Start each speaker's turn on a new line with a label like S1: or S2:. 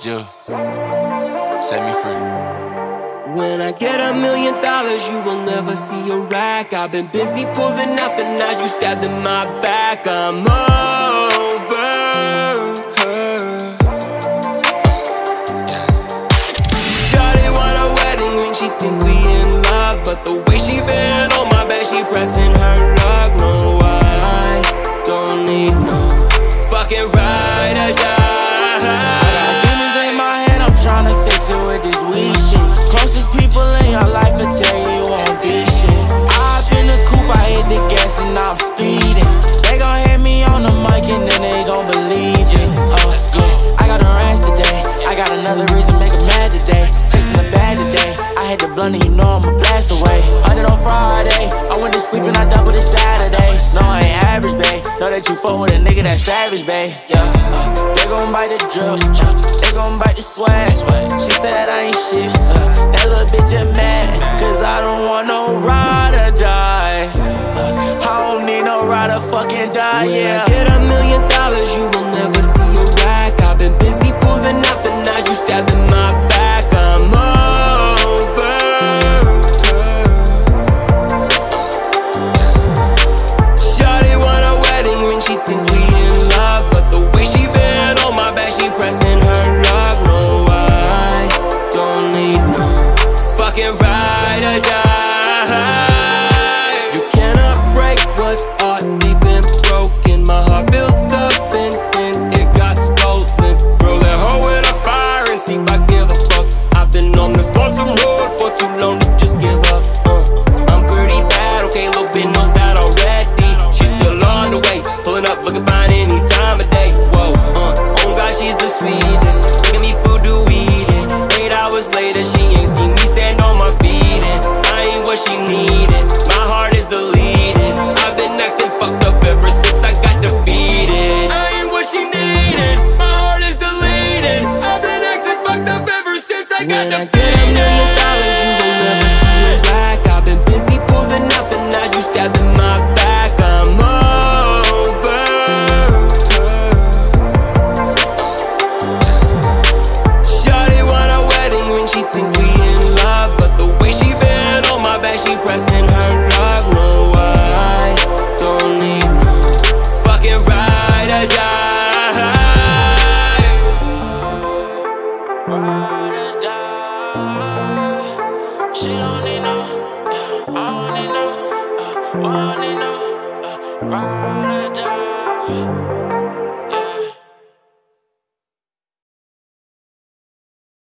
S1: Jill. Set me free.
S2: When I get a million dollars, you will never see a rack. I've been busy pulling out the knives you stabbed in my back. I'm over her. Shawty want a wedding ring, she think we in love, but the way she been on my back, she pressing her luck. No, I don't need no fucking ride or die.
S3: Blunt and you know I'ma blast away. Under on Friday. I went to sleep and I doubled it Saturday. No, I ain't average, babe. Know that you fuck with a nigga that's savage, babe. Yeah. Uh, they gon' bite the drip. Uh, they gon' bite the swag. She said I ain't shit. Uh, that little bitch just mad. Cause I don't want no ride or die. Uh, I don't need no ride or fucking die,
S2: When
S3: yeah.
S2: I get a million dollars, I've been on this lonesome road for too long I got the feeling. I wanna know, I wanna know, uh, ride or die.